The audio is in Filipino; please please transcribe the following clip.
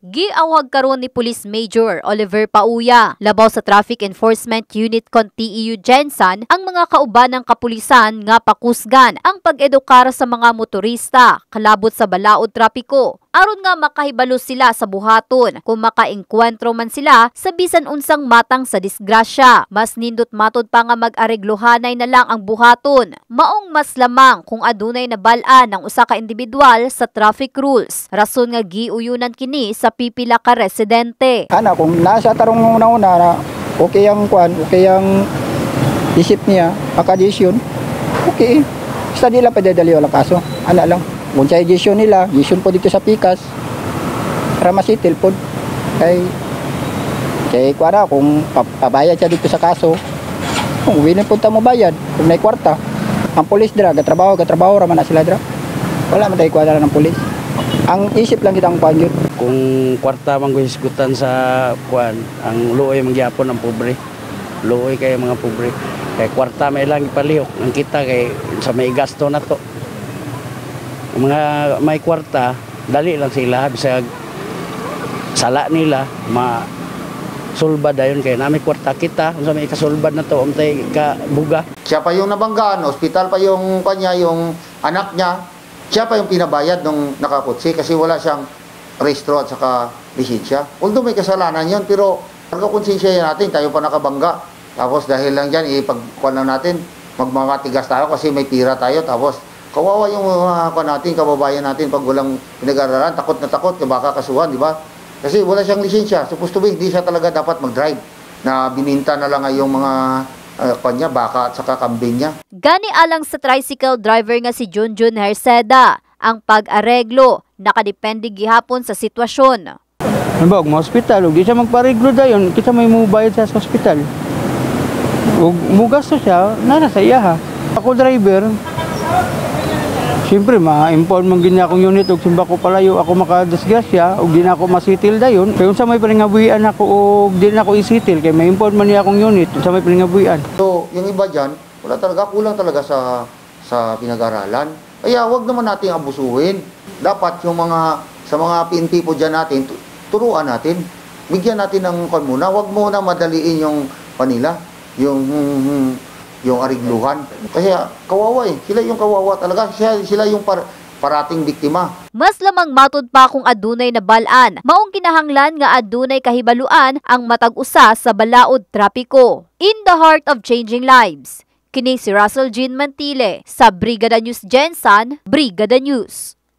Giawag karon ni Police Major Oliver Pauya labaw sa Traffic Enforcement Unit kon TEU Jensen ang mga kauban ng kapulisan nga pakusgan ang pag-edukar sa mga motorista kalabot sa balaod trapiko aron nga makahibalo sila sa buhaton kung makaengkwentro man sila sa bisan unsang matang sa disgrasya. Mas nindot matod pa nga mag-areglohanay na lang ang buhaton. Maong mas lamang kung adunay nabalaan ng usa ka individual sa traffic rules. Rason nga giuyunan kini sa pipila ka residente. Ana, kung nasa tarong una-una na okay ang kwan, okay ang isip niya, akadisyon, okay. Basta nila padadali wala kaso. Ana lang. Kung sa edisyon nila, edisyon po dito sa Pikas, para masitil po. Kay, kay kwara, kung pa- pabayad siya dito sa kaso, kung uwi na punta mo bayad, kung may kwarta. Ang polis dira, gatrabaho, gatrabaho, raman na sila dira. Wala man tayo kwadra ng polis. Ang isip lang kitang kwan yun. Kung kwarta man ko hisgutan sa kuan ang luoy mangyapon ang pobre. Luoy kay mga pobre. Kay kwarta may lang ipalihok. Ang kita kay sa may gasto na to. Ang mga may kwarta dali lang sila. Bisag sala nila ma sulbad dayon kay na may kwarta. Kita unsa may kasulbad na to untay ka buga Siya pa yung nabanggaan, ospital pa yung kanya, yung anak niya. Siya pa yung pinabayad nung nakakutsi kasi wala siyang rehistro at saka lisensya. Although may kasalanan yun, pero pagkakonsensya natin, tayo pa nakabangga. Tapos dahil lang dyan, ipagkuhan lang natin, magmamatigas tayo kasi may pira tayo. Tapos kawawa yung mga kuwan natin, kababayan natin pag walang pinag-aralan, takot na takot, baka kasuhan, di ba? Kasi wala siyang lisensya. Supposed to be, hindi siya talaga dapat mag-drive. Na bininta na lang yung mga uh, kanya, baka at saka kambing niya. Gani alang sa tricycle driver nga si Junjun Herseda, ang pag-areglo nakadepende gihapon sa sitwasyon. Ano ba, mo hospital, ug di siya magpariglo dayon, kita may mubayad siya sa hospital. Ug mugasto siya, nara sa iya ha. Ako driver, Siyempre, ma-inform man gina akong unit ug simba ko palayo ako makadisgrasya ug di na ako masitil dayon. Kay unsa may palingabuhian ako ug di na ako isitil kay ma-inform man niya akong unit unsa may palingabuhian. So, yung iba dyan, wala talaga, kulang talaga sa sa pinag-aralan. Kaya wag naman nating abusuhin. Dapat yung mga, sa mga PNP po dyan natin, tu- turuan natin. Bigyan natin ng kon muna. Wag mo na madaliin yung panila, yung yung arigluhan. Kasi kawawa eh. Sila yung kawawa talaga. Sila, sila yung par, parating biktima. Mas lamang matod pa kung adunay na balaan, maong kinahanglan nga adunay kahibaluan ang matag-usa sa balaod trapiko. In the heart of changing lives. Kini si Russell Jean Mantile sa Brigada News Jensen, Brigada News.